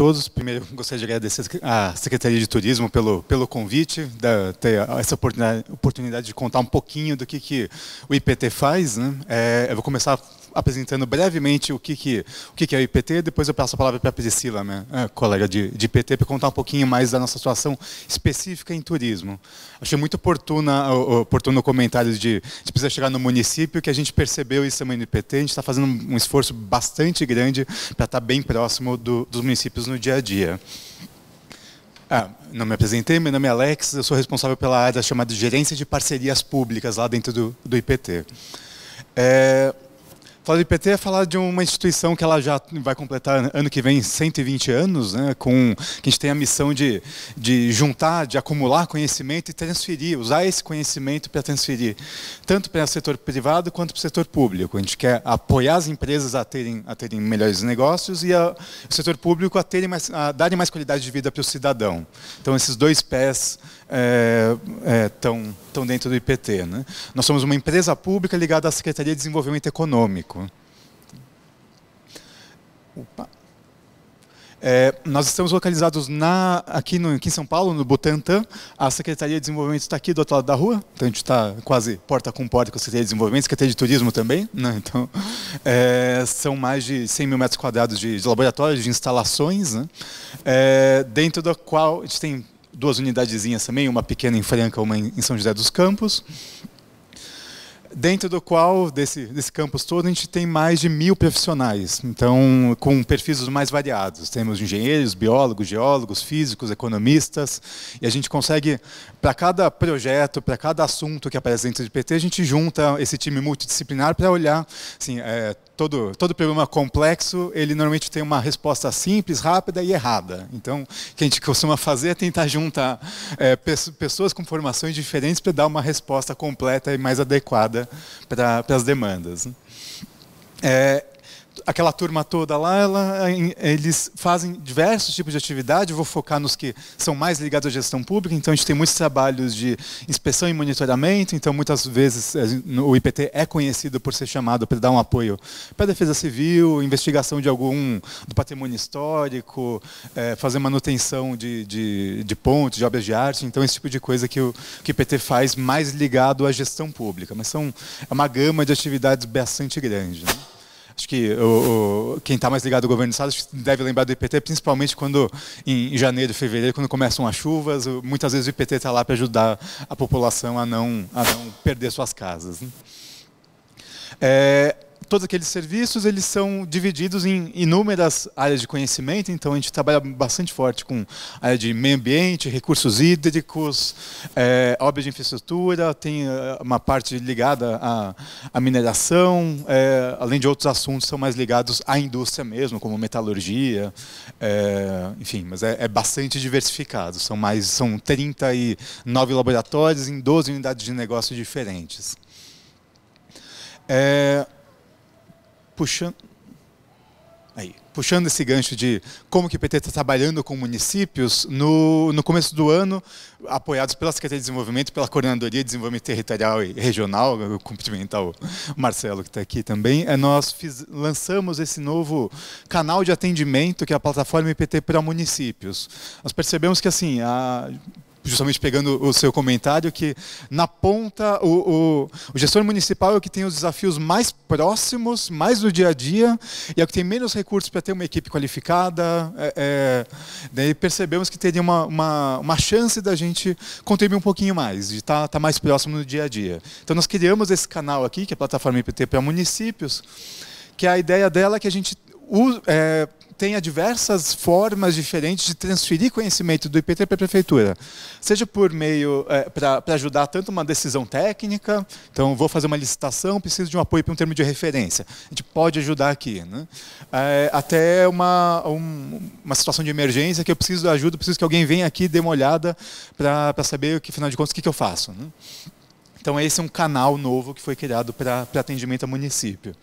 todos. Primeiro, gostaria de agradecer à Secretaria de Turismo pelo, pelo convite, da, ter essa oportunidade, oportunidade de contar um pouquinho do que, que o IPT faz. Né? É, eu vou começar apresentando brevemente o que, que, o que, que é o IPT, depois eu passo a palavra para a Priscila, minha é, colega de, de IPT, para contar um pouquinho mais da nossa situação específica em turismo. Achei muito oportuna, oportuno o comentário de, de precisar chegar no município, que a gente percebeu isso também no IPT, a gente está fazendo um esforço bastante grande para estar tá bem próximo do, dos municípios no dia a dia. Ah, não me apresentei, meu nome é Alex, eu sou responsável pela área chamada de Gerência de Parcerias Públicas lá dentro do, do IPT. É, Falar IPT é falar de uma instituição que ela já vai completar ano que vem 120 anos, né, com que a gente tem a missão de, de juntar, de acumular conhecimento e transferir, usar esse conhecimento para transferir tanto para o setor privado quanto para o setor público. A gente quer apoiar as empresas a terem, a terem melhores negócios e a, o setor público a, terem mais, a darem mais qualidade de vida para o cidadão. Então, esses dois pés é, é, tão dentro do IPT. Né? Nós somos uma empresa pública ligada à Secretaria de Desenvolvimento Econômico. Opa. É, nós estamos localizados na, aqui, no, aqui, em São Paulo, no Butantã. A Secretaria de Desenvolvimento está aqui do outro lado da rua, então a gente está quase porta com porta com a Secretaria de Desenvolvimento, Secretaria de Turismo também. Né? Então, é, são mais de 100 mil metros quadrados de, de laboratórios, de instalações, né? é, dentro da qual a gente tem duas unidadezinhas também, uma pequena em Franca, uma em São José dos Campos dentro do qual, desse, desse campus todo, a gente tem mais de mil profissionais, então, com perfis mais variados. Temos engenheiros, biólogos, geólogos, físicos, economistas, e a gente consegue, para cada projeto, para cada assunto que aparece dentro do PT, a gente junta esse time multidisciplinar para olhar, assim, é, todo, todo problema complexo, ele normalmente tem uma resposta simples, rápida e errada. Então, o que a gente costuma fazer é tentar juntar é, pessoas com formações diferentes para dar uma resposta completa e mais adequada para as demandas. É, aquela turma toda lá, ela, eles fazem diversos tipos de atividade. Eu vou focar nos que são mais ligados à gestão pública. Então, a gente tem muitos trabalhos de inspeção e monitoramento. Então, muitas vezes, o IPT é conhecido por ser chamado para dar um apoio para a defesa civil, investigação de algum do patrimônio histórico, é, fazer manutenção de, de, de, pontes, de obras de arte. Então, esse tipo de coisa que o, que o IPT faz mais ligado à gestão pública. Mas são é uma gama de atividades bastante grande. Né? Acho que o, o, quem está mais ligado ao governo do Estado deve lembrar do IPT, principalmente quando, em janeiro, fevereiro, quando começam as chuvas, muitas vezes o IPT está lá para ajudar a população a não, a não perder suas casas. Né? É, todos aqueles serviços eles são divididos em inúmeras áreas de conhecimento, então a gente trabalha bastante forte com a área de meio ambiente, recursos hídricos, é, obras de infraestrutura, tem é, uma parte ligada à, à mineração, é, além de outros assuntos são mais ligados à indústria mesmo, como metalurgia, é, enfim, mas é, é, bastante diversificado, são mais, são 39 laboratórios em 12 unidades de negócio diferentes. É, puxando, aí, puxando esse gancho de como que o PT está trabalhando com municípios, no, no começo do ano, apoiados pela Secretaria de Desenvolvimento, pela Coordenadoria de Desenvolvimento Territorial e Regional, eu cumprimentar o Marcelo que está aqui também, é, nós fiz, lançamos esse novo canal de atendimento, que é a plataforma IPT para municípios. Nós percebemos que assim, a, justamente pegando o seu comentário, que na ponta o, o, o, gestor municipal é o que tem os desafios mais próximos, mais do dia a dia, e é o que tem menos recursos para ter uma equipe qualificada. É, é, daí percebemos que teria uma, uma, uma, chance da gente contribuir um pouquinho mais, de estar tá, tá mais próximo no dia a dia. Então nós criamos esse canal aqui, que é a plataforma IPT para municípios, que a ideia dela é que a gente é, tenha diversas formas diferentes de transferir conhecimento do IPT para a prefeitura. Seja por meio, é, para ajudar tanto uma decisão técnica, então vou fazer uma licitação, preciso de um apoio para um termo de referência. A gente pode ajudar aqui. Né? É, até uma, um, uma situação de emergência que eu preciso de ajuda, preciso que alguém venha aqui dê uma olhada para saber, que, afinal de contas, o que, que eu faço. Né? Então esse é um canal novo que foi criado para atendimento ao município.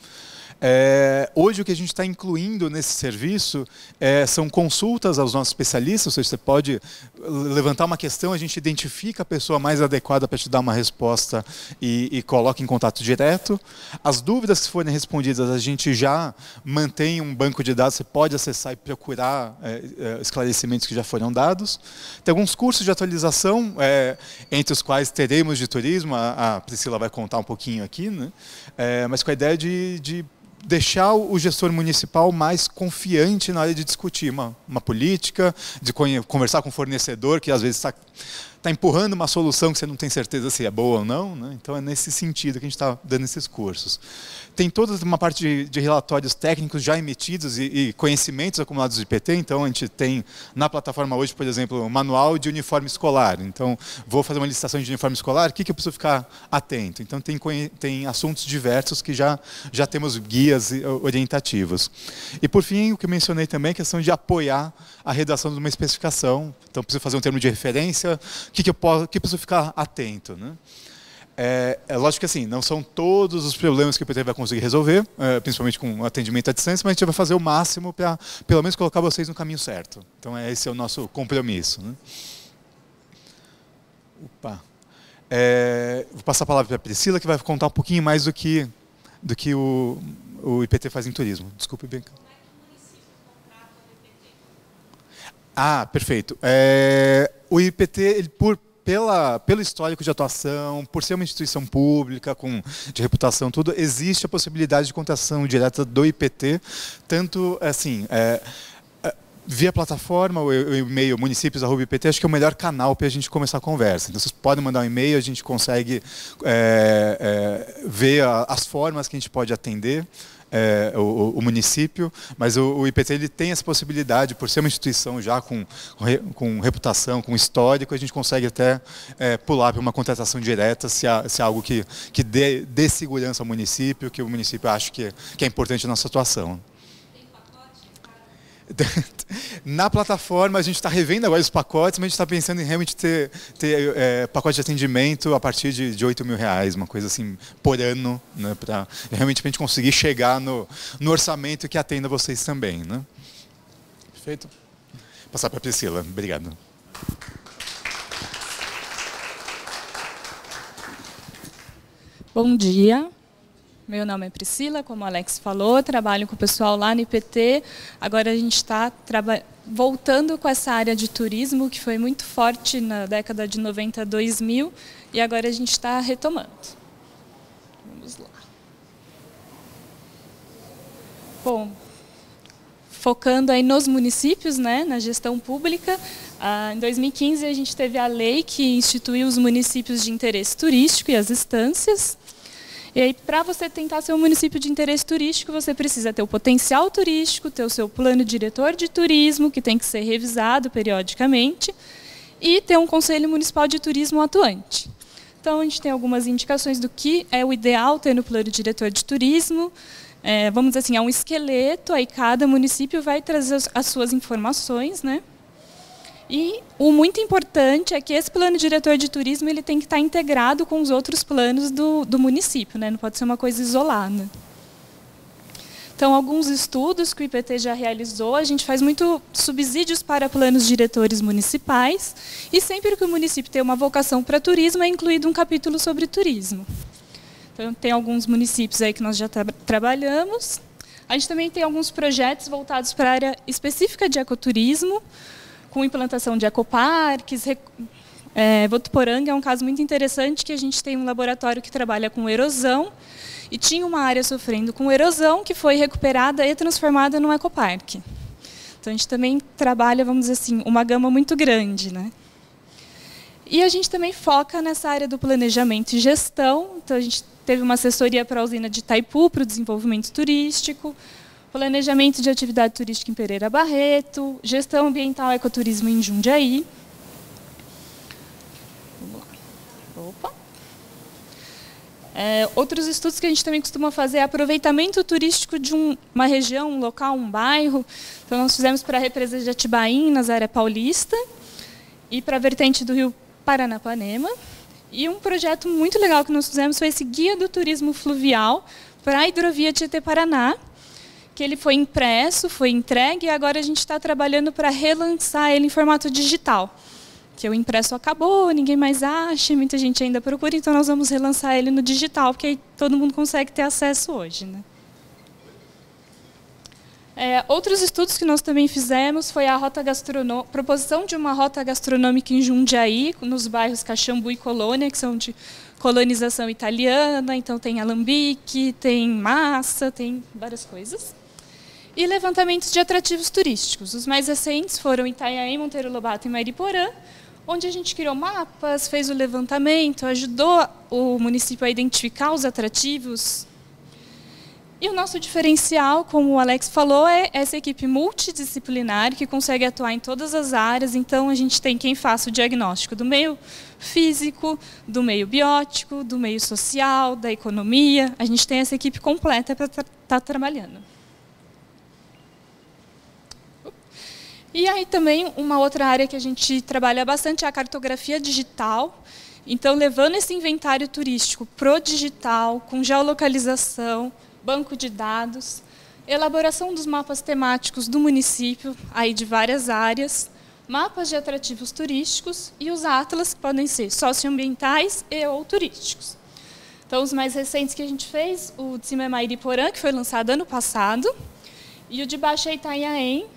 É, hoje o que a gente está incluindo nesse serviço é, são consultas aos nossos especialistas, ou seja, você pode levantar uma questão, a gente identifica a pessoa mais adequada para te dar uma resposta e, e coloca em contato direto. As dúvidas que forem respondidas, a gente já mantém um banco de dados, você pode acessar e procurar é, é esclarecimentos que já foram dados. Tem alguns cursos de atualização, é, entre os quais teremos de turismo, a, a Priscila vai contar um pouquinho aqui, né? É, mas com a ideia de, de deixar o gestor municipal mais confiante na hora de discutir uma, uma política, de conversar com o fornecedor, que às vezes está tá empurrando uma solução que você não tem certeza se é boa ou não. Né? Então é nesse sentido que a gente está dando esses cursos tem toda uma parte de, de relatórios técnicos já emitidos e, e, conhecimentos acumulados de IPT. Então, a gente tem na plataforma hoje, por exemplo, um manual de uniforme escolar. Então, vou fazer uma licitação de uniforme escolar, o que, que eu preciso ficar atento? Então, tem, tem assuntos diversos que já, já temos guias orientativos. E, por fim, o que eu mencionei também, é a questão de apoiar a redação de uma especificação. Então, preciso fazer um termo de referência, o que, que eu posso, que preciso ficar atento. Né? É, é, lógico que assim, não são todos os problemas que o PT vai conseguir resolver, é, principalmente com atendimento à distância, mas a gente vai fazer o máximo para, pelo menos, colocar vocês no caminho certo. Então, é, esse é o nosso compromisso. Né? Opa. É, vou passar a palavra para a Priscila, que vai contar um pouquinho mais do que, do que o, o IPT faz em turismo. Desculpe, Bianca. Ah, perfeito. É, o IPT, ele, por pela, pelo histórico de atuação, por ser uma instituição pública, com, de reputação, tudo, existe a possibilidade de contratação direta do IPT, tanto assim. É, é via plataforma, o e-mail municípios.ipt, acho que é o melhor canal para a gente começar a conversa. Então, vocês podem mandar um e-mail, a gente consegue é, é, ver a, as formas que a gente pode atender é, o, o, município, mas o, o, IPT ele tem essa possibilidade, por ser uma instituição já com, com reputação, com histórico, a gente consegue até é, pular para uma contratação direta se, há, se há algo que, que dê, dê, segurança ao município, que o município acha que, que é importante na nossa atuação. Na plataforma, a gente está revendo agora os pacotes, mas a gente está pensando em realmente ter, ter é, pacote de atendimento a partir de, de 8 mil reais, uma coisa assim, por ano, né, para realmente a gente conseguir chegar no, no orçamento que atenda vocês também. Né? Perfeito? Vou passar para a Priscila. Obrigado. Bom dia. Meu nome é Priscila, como o Alex falou, trabalho com o pessoal lá no IPT. Agora a gente está voltando com essa área de turismo, que foi muito forte na década de 90 a 2000, e agora a gente está retomando. Vamos lá. Bom, focando aí nos municípios, né, na gestão pública, ah, em 2015 a gente teve a lei que instituiu os municípios de interesse turístico e as estâncias. E aí, para você tentar ser um município de interesse turístico, você precisa ter o potencial turístico, ter o seu plano diretor de turismo, que tem que ser revisado periodicamente, e ter um conselho municipal de turismo atuante. Então, a gente tem algumas indicações do que é o ideal ter no plano diretor de turismo. É, vamos dizer assim, é um esqueleto, aí cada município vai trazer as suas informações, né? E o muito importante é que esse plano diretor de turismo ele tem que estar integrado com os outros planos do, do município, né? não pode ser uma coisa isolada. Então, alguns estudos que o IPT já realizou, a gente faz muito subsídios para planos diretores municipais, e sempre que o município tem uma vocação para turismo, é incluído um capítulo sobre turismo. Então, tem alguns municípios aí que nós já tra trabalhamos. A gente também tem alguns projetos voltados para a área específica de ecoturismo, com implantação de ecoparques. É, Votuporanga é um caso muito interessante que a gente tem um laboratório que trabalha com erosão e tinha uma área sofrendo com erosão que foi recuperada e transformada num ecoparque. Então a gente também trabalha, vamos dizer assim, uma gama muito grande, né? E a gente também foca nessa área do planejamento e gestão. Então a gente teve uma assessoria para a usina de Itaipu para o desenvolvimento turístico, planejamento de atividade turística em Pereira Barreto, gestão ambiental e ecoturismo em Jundiaí. Opa. É, outros estudos que a gente também costuma fazer é aproveitamento turístico de um, uma região, um local, um bairro. Então, nós fizemos para a represa de Atibaim, na área paulista, e para a vertente do rio Paranapanema. E um projeto muito legal que nós fizemos foi esse guia do turismo fluvial para a hidrovia Tietê-Paraná, que ele foi impresso, foi entregue, e agora a gente está trabalhando para relançar ele em formato digital. Que o impresso acabou, ninguém mais acha, muita gente ainda procura, então nós vamos relançar ele no digital, porque aí todo mundo consegue ter acesso hoje. Né? É, outros estudos que nós também fizemos foi a rota proposição de uma rota gastronômica em Jundiaí, nos bairros Caxambu e Colônia, que são de colonização italiana, então tem alambique, tem massa, tem várias coisas e levantamentos de atrativos turísticos. Os mais recentes foram Itanhaém, Monteiro Lobato e Mariporã, onde a gente criou mapas, fez o levantamento, ajudou o município a identificar os atrativos. E o nosso diferencial, como o Alex falou, é essa equipe multidisciplinar que consegue atuar em todas as áreas. Então, a gente tem quem faça o diagnóstico do meio físico, do meio biótico, do meio social, da economia. A gente tem essa equipe completa para estar tá trabalhando. E aí também uma outra área que a gente trabalha bastante é a cartografia digital. Então, levando esse inventário turístico pro digital, com geolocalização, banco de dados, elaboração dos mapas temáticos do município, aí de várias áreas, mapas de atrativos turísticos e os atlas que podem ser socioambientais e ou turísticos. Então, os mais recentes que a gente fez, o de cima é Mairiporã, que foi lançado ano passado, e o de baixo é Itanhaém,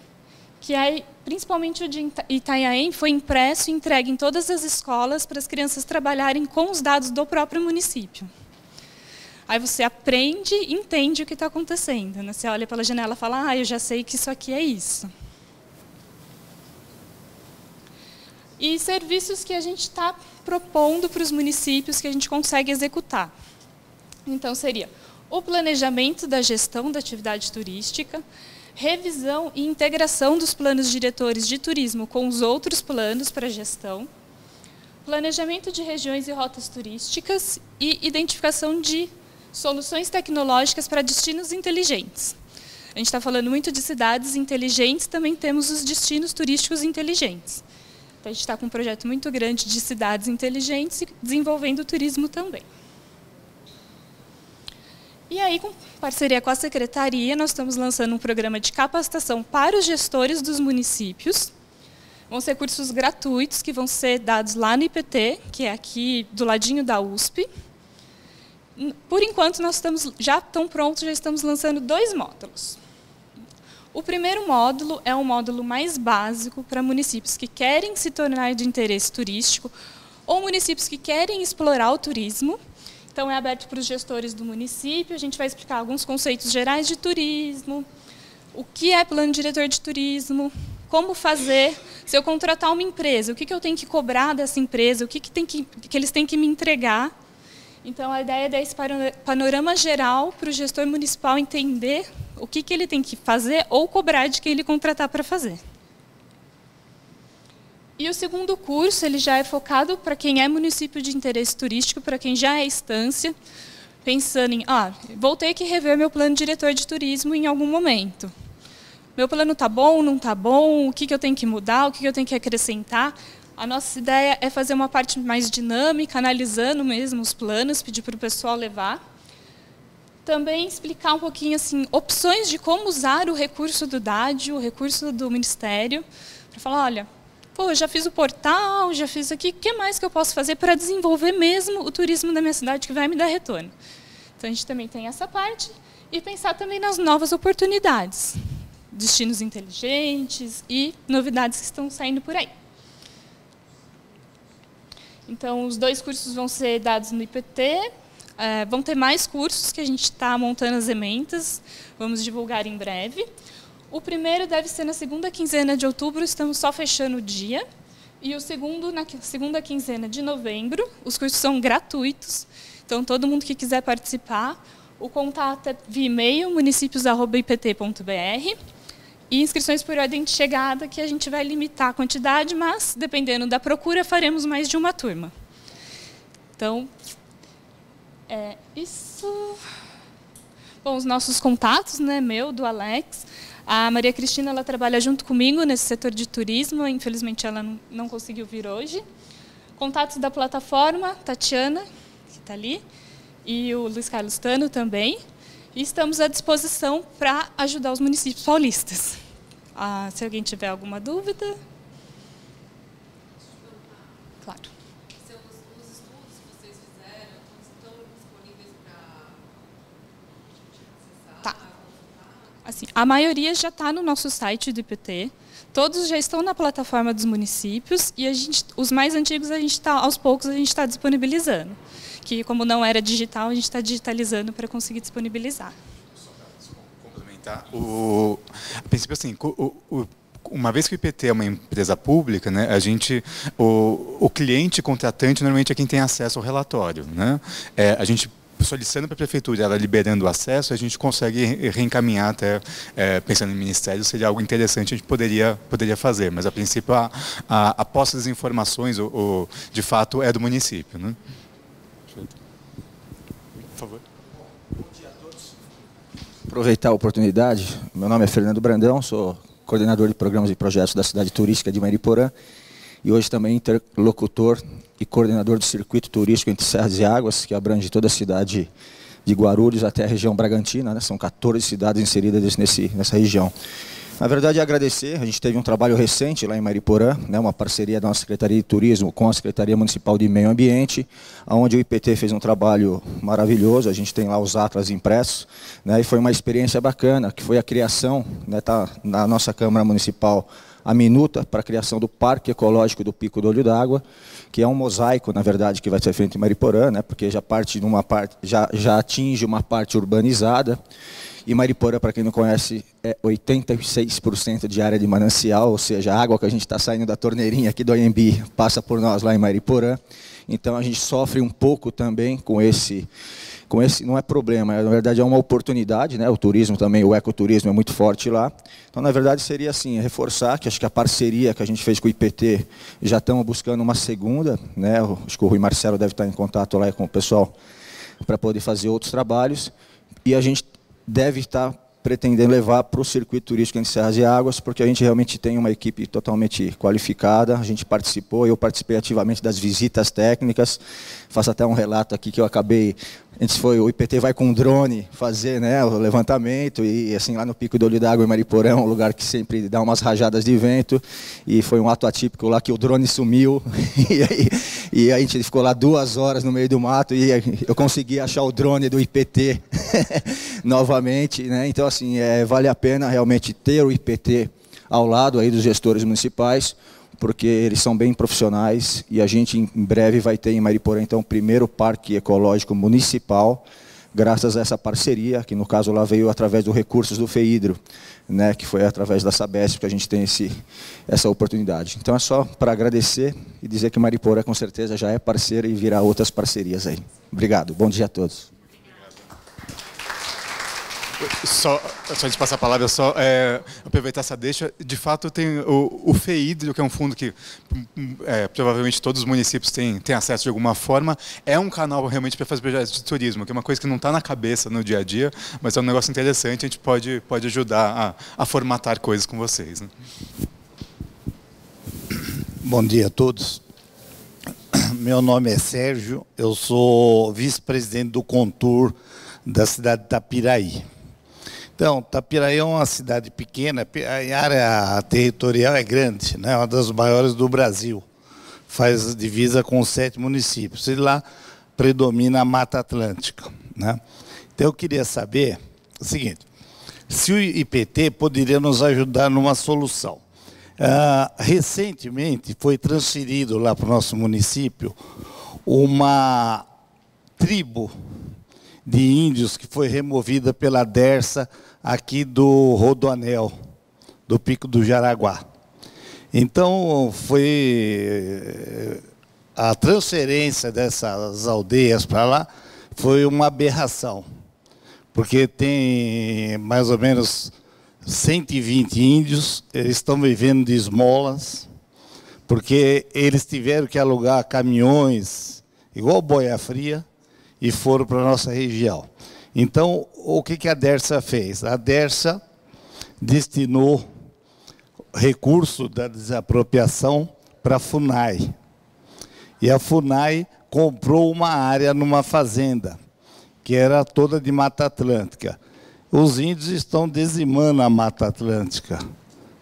que é, principalmente o de Itanhaém, foi impresso e entregue em todas as escolas para as crianças trabalharem com os dados do próprio município. Aí você aprende e entende o que está acontecendo. Né? Você olha pela janela e fala, ah, eu já sei que isso aqui é isso. E serviços que a gente está propondo para os municípios que a gente consegue executar. Então, seria o planejamento da gestão da atividade turística, revisão e integração dos planos diretores de turismo com os outros planos para gestão, planejamento de regiões e rotas turísticas e identificação de soluções tecnológicas para destinos inteligentes. A gente está falando muito de cidades inteligentes, também temos os destinos turísticos inteligentes. Então, a gente está com um projeto muito grande de cidades inteligentes e desenvolvendo turismo também. E aí, com parceria com a secretaria, nós estamos lançando um programa de capacitação para os gestores dos municípios. Vão ser cursos gratuitos que vão ser dados lá no IPT, que é aqui do ladinho da USP. Por enquanto, nós estamos já estão prontos, já estamos lançando dois módulos. O primeiro módulo é um módulo mais básico para municípios que querem se tornar de interesse turístico ou municípios que querem explorar o turismo então, é aberto para os gestores do município. A gente vai explicar alguns conceitos gerais de turismo, o que é plano diretor de turismo, como fazer, se eu contratar uma empresa, o que, que eu tenho que cobrar dessa empresa, o que, que, tem que, que eles têm que me entregar. Então, a ideia é dar esse panorama geral para o gestor municipal entender o que, que ele tem que fazer ou cobrar de quem ele contratar para fazer. E o segundo curso ele já é focado para quem é município de interesse turístico, para quem já é estância, pensando em, ah, vou ter que rever meu plano diretor de turismo em algum momento. Meu plano está bom, não está bom, o que, que eu tenho que mudar, o que, que eu tenho que acrescentar. A nossa ideia é fazer uma parte mais dinâmica, analisando mesmo os planos, pedir para o pessoal levar. Também explicar um pouquinho assim opções de como usar o recurso do DAD, o recurso do Ministério, para falar, olha, Pô, já fiz o portal, já fiz aqui, o que mais que eu posso fazer para desenvolver mesmo o turismo da minha cidade que vai me dar retorno? Então a gente também tem essa parte e pensar também nas novas oportunidades, destinos inteligentes e novidades que estão saindo por aí. Então, os dois cursos vão ser dados no IPT, é, vão ter mais cursos que a gente está montando as ementas, vamos divulgar em breve. O primeiro deve ser na segunda quinzena de outubro, estamos só fechando o dia. E o segundo na segunda quinzena de novembro. Os cursos são gratuitos, então todo mundo que quiser participar, o contato é via e-mail municípios@ipt.br e inscrições por ordem de chegada, que a gente vai limitar a quantidade, mas dependendo da procura faremos mais de uma turma. Então, é isso. Bom, os nossos contatos, né, meu, do Alex, a Maria Cristina ela trabalha junto comigo nesse setor de turismo, infelizmente ela não, conseguiu vir hoje. Contatos da plataforma, Tatiana, que está ali, e o Luiz Carlos Tano também. E estamos à disposição para ajudar os municípios paulistas. Ah, se alguém tiver alguma dúvida. Claro. Assim, a maioria já está no nosso site do IPT. Todos já estão na plataforma dos municípios e a gente, os mais antigos a gente está aos poucos a gente está disponibilizando. Que como não era digital a gente está digitalizando para conseguir disponibilizar. Só para complementar, o, a princípio assim, o, o uma vez que o IPT é uma empresa pública, né, a gente, o, o cliente contratante normalmente é quem tem acesso ao relatório. Né? É, a gente solicitando para a prefeitura, ela liberando o acesso, a gente consegue reencaminhar até, é, pensando em ministério, seria algo interessante a gente poderia, poderia fazer. Mas, a princípio, a, a, a posse das informações, o, o, de fato, é do município. Né? Por favor. Bom dia a todos. Aproveitar a oportunidade. Meu nome é Fernando Brandão, sou coordenador de programas e projetos da cidade turística de Mariporã e hoje também interlocutor e coordenador do circuito turístico entre Serras e Águas, que abrange toda a cidade de Guarulhos até a região Bragantina, né? são 14 cidades inseridas nesse, nessa região. Na verdade, agradecer, a gente teve um trabalho recente lá em Mariporã, né, uma parceria da nossa Secretaria de Turismo com a Secretaria Municipal de Meio Ambiente, onde o IPT fez um trabalho maravilhoso, a gente tem lá os atlas impressos, né, e foi uma experiência bacana, que foi a criação, né, tá, na nossa Câmara Municipal, a minuta para a criação do Parque Ecológico do Pico do Olho d'Água, que é um mosaico, na verdade, que vai ser feito em Mariporã, né, porque já parte de uma parte, já, já atinge uma parte urbanizada. E Mariporã, para quem não conhece, é 86% de área de manancial, ou seja, a água que a gente está saindo da torneirinha aqui do Anhembi passa por nós lá em Mariporã. Então a gente sofre um pouco também com esse com esse não é problema, na verdade é uma oportunidade, né? O turismo também, o ecoturismo é muito forte lá. Então, na verdade, seria assim, reforçar que acho que a parceria que a gente fez com o IPT já estamos buscando uma segunda, né? Acho que o Rui Marcelo deve estar em contato lá com o pessoal para poder fazer outros trabalhos e a gente deve estar pretendendo levar para o circuito turístico em Serras e Águas, porque a gente realmente tem uma equipe totalmente qualificada, a gente participou, eu participei ativamente das visitas técnicas, faço até um relato aqui que eu acabei antes foi o IPT vai com um drone fazer né, o levantamento e assim lá no Pico do Olho d'Água em Mariporã, um lugar que sempre dá umas rajadas de vento. E foi um ato atípico lá que o drone sumiu. E, aí, e a gente ficou lá duas horas no meio do mato e eu consegui achar o drone do IPT novamente, né? Então assim é, vale a pena realmente ter o IPT ao lado aí dos gestores municipais porque eles são bem profissionais e a gente em breve vai ter em Mariporã então o primeiro parque ecológico municipal, graças a essa parceria, que no caso lá veio através dos recursos do FEIDRO, né, que foi através da Sabesp que a gente tem esse, essa oportunidade. Então é só para agradecer e dizer que Mariporã com certeza já é parceira e virá outras parcerias aí. Obrigado, bom dia a todos. Só, só de passar a palavra, só é, aproveitar essa deixa. De fato, tem o, o FEIDRO, que é um fundo que é, provavelmente todos os municípios têm, têm acesso de alguma forma. É um canal realmente para fazer projetos de turismo, que é uma coisa que não está na cabeça no dia a dia, mas é um negócio interessante. A gente pode, pode ajudar a, a formatar coisas com vocês. Né? Bom dia a todos. Meu nome é Sérgio, eu sou vice-presidente do Contur da cidade de Tapiraí. Então, Tapiraí é uma cidade pequena, a área territorial é grande, né? uma das maiores do Brasil. Faz divisa com sete municípios. E lá predomina a Mata Atlântica. Né? Então, eu queria saber o seguinte: se o IPT poderia nos ajudar numa solução. Uh, recentemente foi transferido lá para o nosso município uma tribo de índios que foi removida pela Dersa aqui do Rodoanel, do Pico do Jaraguá. Então, foi a transferência dessas aldeias para lá foi uma aberração, porque tem mais ou menos 120 índios, eles estão vivendo de esmolas, porque eles tiveram que alugar caminhões, igual boia fria, e foram para a nossa região. Então, o que, a DERSA fez? A DERSA destinou recurso da desapropriação para a FUNAI. E a FUNAI comprou uma área numa fazenda, que era toda de Mata Atlântica. Os índios estão dizimando a Mata Atlântica,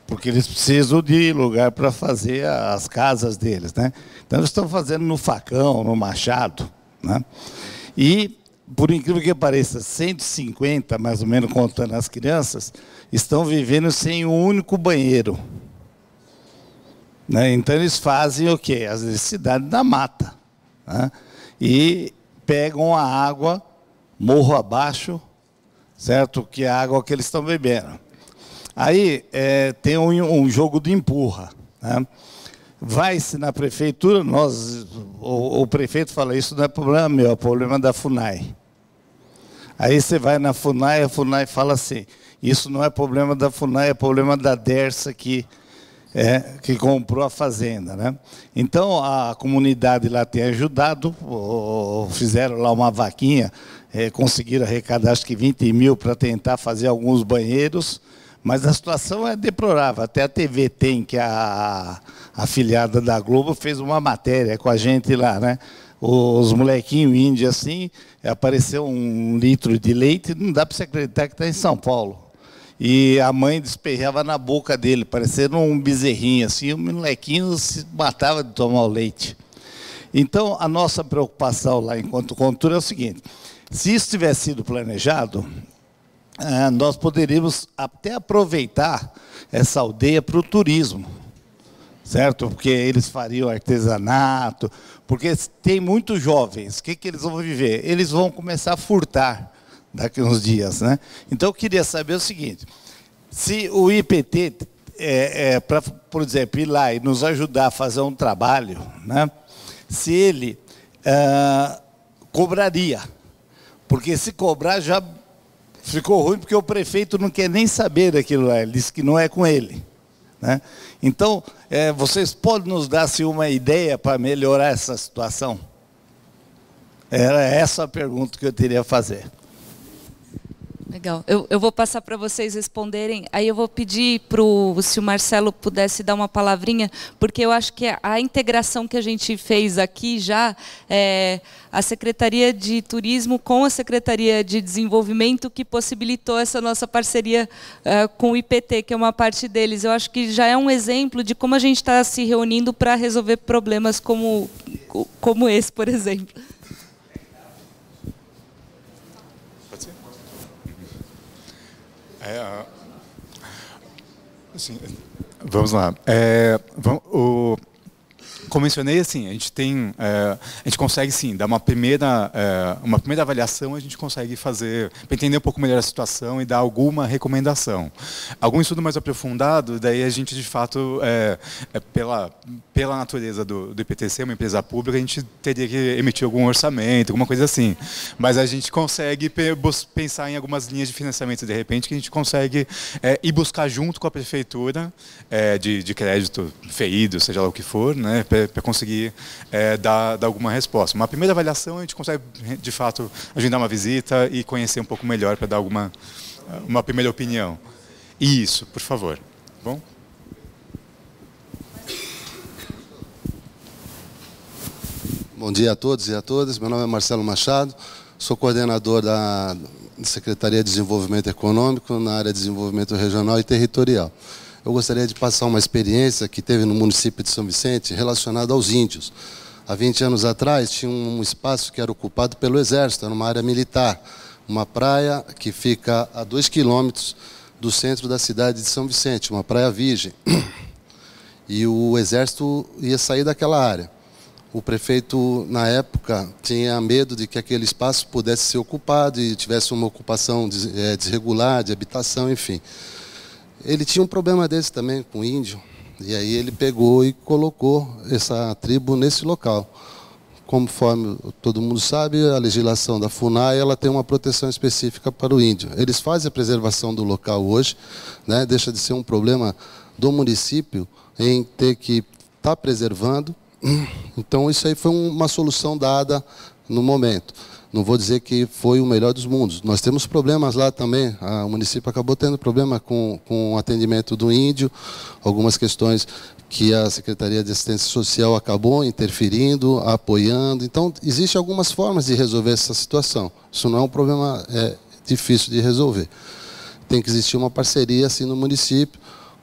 porque eles precisam de lugar para fazer as casas deles. Né? Então, eles estão fazendo no facão, no machado. Né? E, por incrível que pareça, 150, mais ou menos, contando as crianças, estão vivendo sem um único banheiro. Né? Então, eles fazem o quê? As necessidades da mata. Né? E pegam a água morro abaixo, certo? Que é a água que eles estão bebendo. Aí é, tem um, um, jogo de empurra. Né? Vai-se na prefeitura, nós, o, o, prefeito fala, isso não é problema meu, é problema da FUNAI. Aí você vai na FUNAI, a FUNAI fala assim, isso não é problema da FUNAI, é problema da DERSA que é, que comprou a fazenda. Né? Então, a comunidade lá tem ajudado, fizeram lá uma vaquinha, é, conseguiram arrecadar acho que 20 mil para tentar fazer alguns banheiros, mas a situação é deplorável. Até a TV tem, que a afiliada da Globo, fez uma matéria com a gente lá, né? Os molequinhos índios assim, apareceu um litro de leite, não dá para você acreditar que está em São Paulo. E a mãe desperrava na boca dele, parecendo um bezerrinho, assim, o molequinho se matava de tomar o leite. Então, a nossa preocupação lá enquanto cultura é o seguinte: se isso tivesse sido planejado, eh, nós poderíamos até aproveitar essa aldeia para o turismo, certo? Porque eles fariam artesanato, porque tem muitos jovens, o que, que eles vão viver? Eles vão começar a furtar daqui uns dias. Né? Então, eu queria saber o seguinte: se o IPT, é, é, para, por exemplo, ir lá e nos ajudar a fazer um trabalho, né? se ele é, cobraria. Porque se cobrar já ficou ruim, porque o prefeito não quer nem saber daquilo lá, ele disse que não é com ele. Né? Então, é, vocês podem nos dar se uma ideia para melhorar essa situação? Era essa a pergunta que eu teria a fazer. Legal. Eu, eu vou passar para vocês responderem. Aí eu vou pedir pro se o Marcelo pudesse dar uma palavrinha, porque eu acho que a, a integração que a gente fez aqui já, é, a Secretaria de Turismo com a Secretaria de Desenvolvimento que possibilitou essa nossa parceria é, com o IPT, que é uma parte deles. Eu acho que já é um exemplo de como a gente está se reunindo para resolver problemas como, como esse, por exemplo. É, assim, vamos lá. É, vamos, o, como mencionei, assim, a gente tem, é, a gente consegue sim dar uma primeira, é, uma primeira avaliação, a gente consegue fazer entender um pouco melhor a situação e dar alguma recomendação. Algum estudo mais aprofundado, daí a gente de fato, é, pela pela natureza do, do IPTC, uma empresa pública, a gente teria que emitir algum orçamento, alguma coisa assim. Mas a gente consegue pensar em algumas linhas de financiamento de repente que a gente consegue ir buscar junto com a prefeitura de, de crédito ferido, seja lá o que for, né? Para conseguir é, dar, dar, alguma resposta. Uma primeira avaliação a gente consegue, de fato, agendar uma visita e conhecer um pouco melhor para dar alguma uma primeira opinião. Isso, por favor. Bom? Bom dia a todos e a todas. Meu nome é Marcelo Machado, sou coordenador da Secretaria de Desenvolvimento Econômico na área de desenvolvimento regional e territorial eu gostaria de passar uma experiência que teve no município de São Vicente relacionada aos índios. Há 20 anos atrás, tinha um espaço que era ocupado pelo Exército, era uma área militar, uma praia que fica a dois quilômetros do centro da cidade de São Vicente, uma praia virgem. E o Exército ia sair daquela área. O prefeito, na época, tinha medo de que aquele espaço pudesse ser ocupado e tivesse uma ocupação eh, desregular, de habitação, enfim. Ele tinha um problema desse também com o índio, e aí ele pegou e colocou essa tribo nesse local. Conforme todo mundo sabe, a legislação da FUNAI ela tem uma proteção específica para o índio. Eles fazem a preservação do local hoje, né, deixa de ser um problema do município em ter que estar tá preservando. Então, isso aí foi uma solução dada no momento. Não vou dizer que foi o melhor dos mundos. Nós temos problemas lá também. O município acabou tendo problema com, com o atendimento do índio, algumas questões que a Secretaria de Assistência Social acabou interferindo, apoiando. Então, existem algumas formas de resolver essa situação. Isso não é um problema é, difícil de resolver. Tem que existir uma parceria assim no município.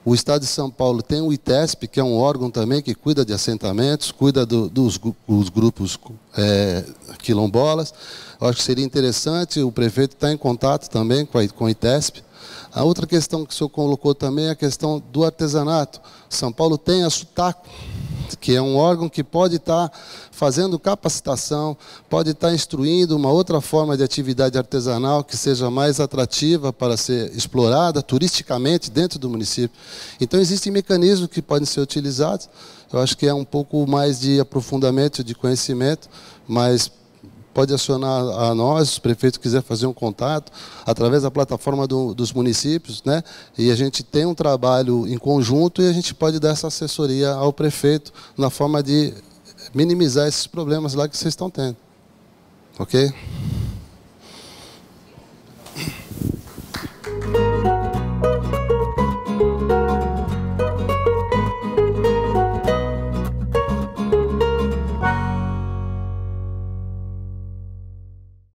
O Estado de São Paulo tem o ITESP, que é um órgão também que cuida de assentamentos, cuida do, dos, dos, grupos é, quilombolas. Eu acho que seria interessante, o prefeito estar em contato também com, a, com o ITESP, a outra questão que o senhor colocou também é a questão do artesanato. São Paulo tem a Sutaco, que é um órgão que pode estar fazendo capacitação, pode estar instruindo uma outra forma de atividade artesanal que seja mais atrativa para ser explorada turisticamente dentro do município. Então, existem mecanismos que podem ser utilizados. Eu acho que é um pouco mais de aprofundamento de conhecimento, mas pode acionar a nós, se o prefeito quiser fazer um contato, através da plataforma do, dos municípios, né? e a gente tem um trabalho em conjunto e a gente pode dar essa assessoria ao prefeito na forma de minimizar esses problemas lá que vocês estão tendo. Ok?